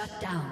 Shut down.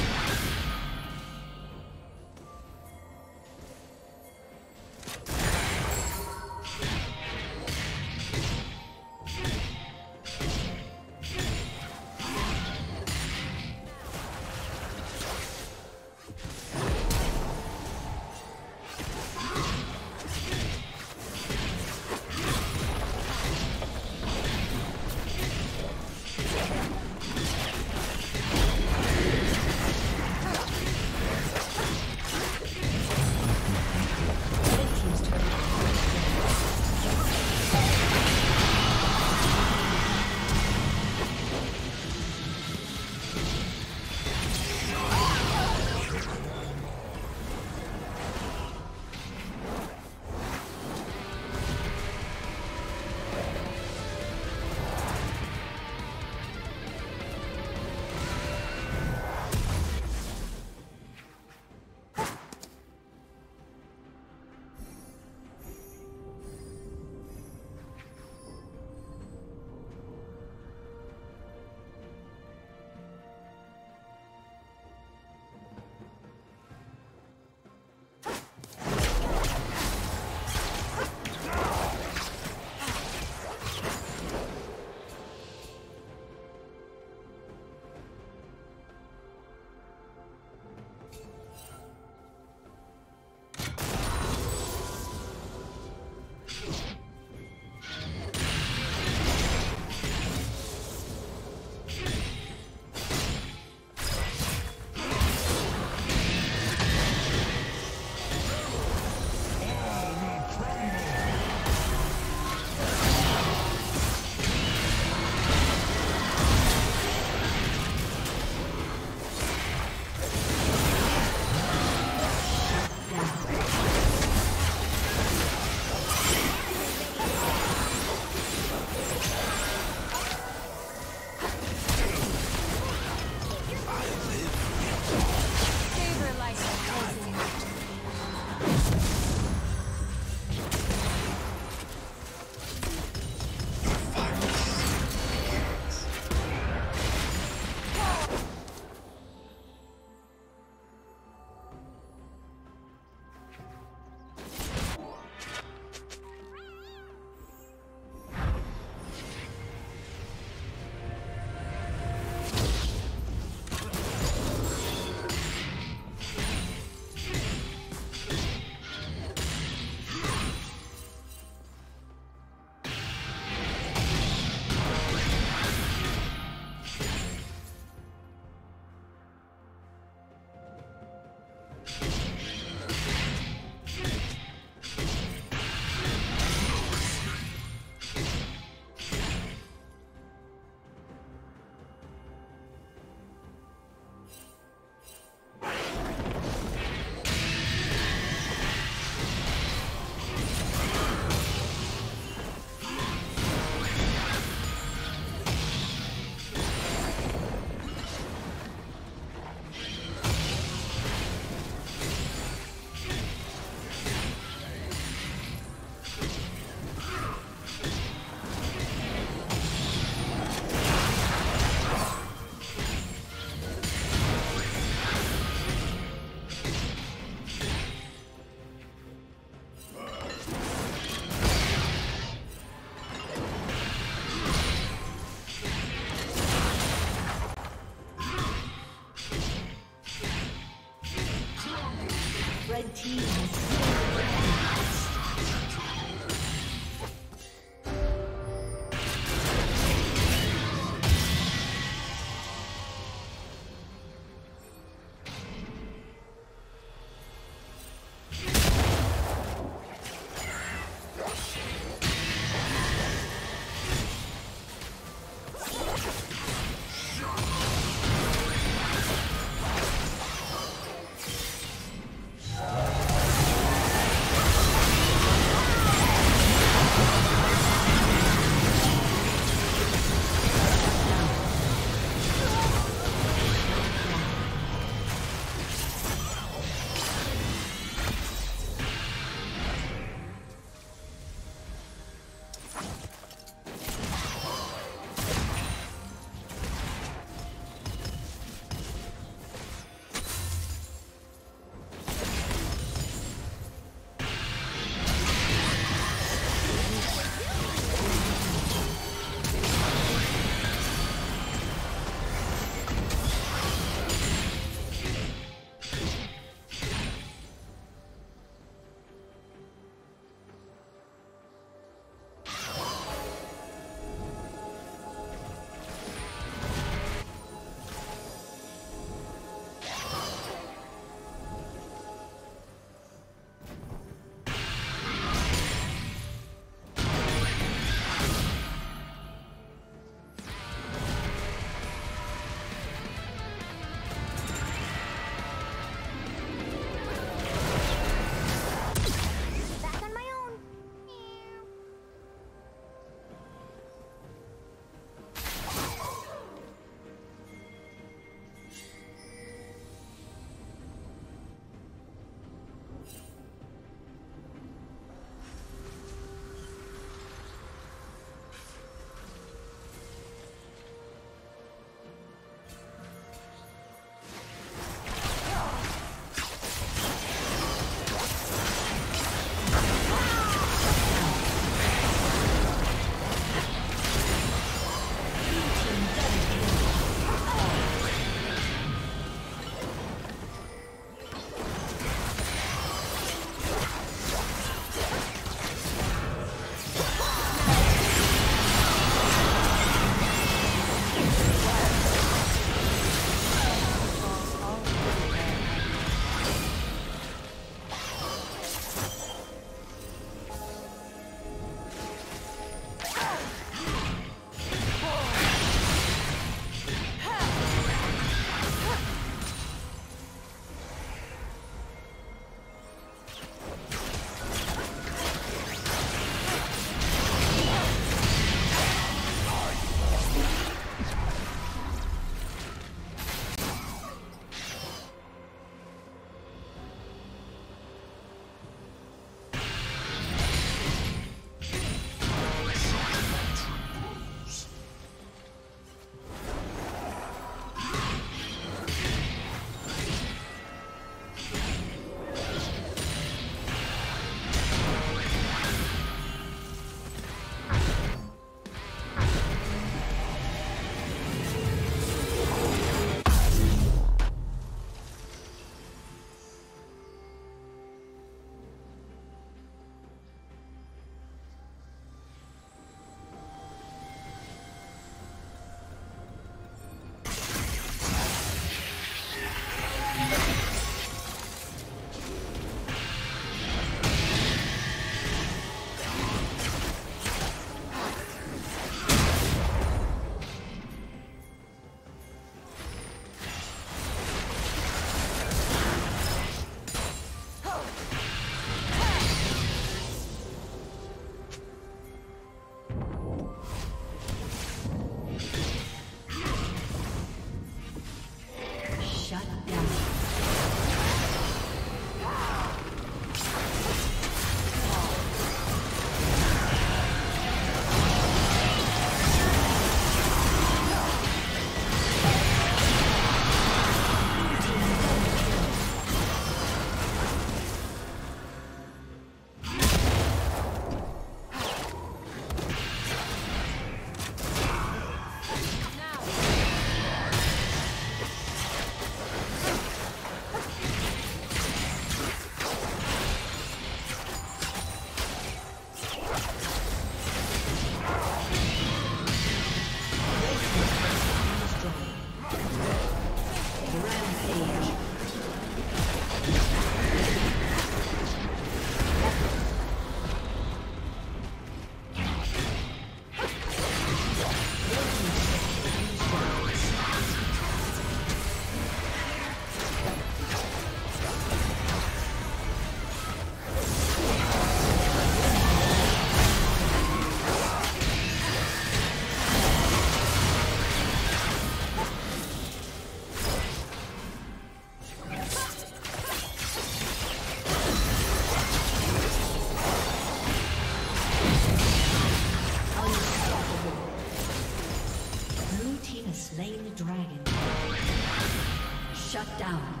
Down.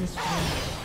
destroyed.